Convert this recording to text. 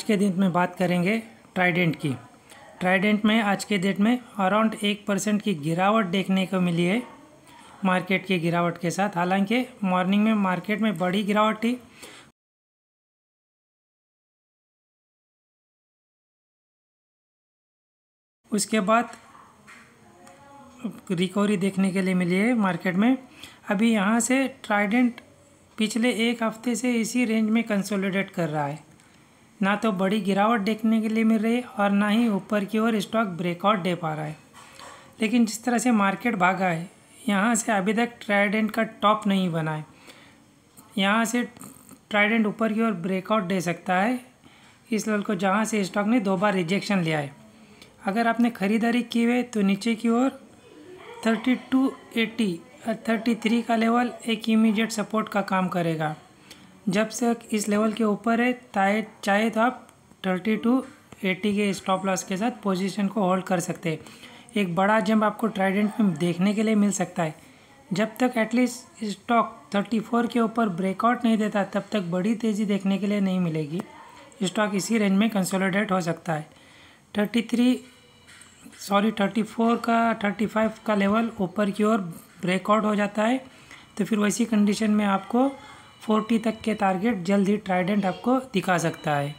आज के दिन में बात करेंगे ट्राइडेंट की। ट्राइडेंट में आज के डेट में अराउंड एक परसेंट की गिरावट देखने को मिली है। मार्केट की गिरावट के साथ, हालाँकि मॉर्निंग में मार्केट में बड़ी गिरावट थी। उसके बाद रिकवरी देखने के लिए मिली है मार्केट में। अभी यहाँ से ट्राइडेंट पिछले एक हफ़्ते से इसी रेंज में कंसोलिडेट कर रहा है। ना तो बड़ी गिरावट देखने के लिए मिल रही है और ना ही ऊपर की ओर स्टॉक ब्रेकआउट दे पा रहा है। लेकिन जिस तरह से मार्केट भागा है, यहाँ से अभी तक ट्राइडेंट का टॉप नहीं बना है। यहाँ से ट्राइडेंट ऊपर की ओर ब्रेकआउट दे सकता है इस लेवल को जहाँ से स्टॉक ने दो बार रिजेक्शन लिया है। अगर आपने ख़रीदारी की हुई तो नीचे की ओर thirty two eighty thirty three का लेवल एक इमीडिएट सपोर्ट का काम करेगा। जब से इस लेवल के ऊपर है, चाहे चाहे तो आप थर्टी टू एटी के स्टॉप लॉस के साथ पोजीशन को होल्ड कर सकते हैं। एक बड़ा जंप आपको ट्राइडेंट में देखने के लिए मिल सकता है। जब तक एटलीस्ट स्टॉक थर्टी फोर के ऊपर ब्रेकआउट नहीं देता, तब तक बड़ी तेज़ी देखने के लिए नहीं मिलेगी। स्टॉक इसी रेंज में कंसोलिडेट हो सकता है। Thirty three sorry thirty four का थर्टी फाइव का लेवल ऊपर की ओर ब्रेकआउट हो जाता है। तो फिर वैसी कंडीशन में आपको फोर्टी तक के टारगेट जल्द ही ट्राइडेंट आपको दिखा सकता है।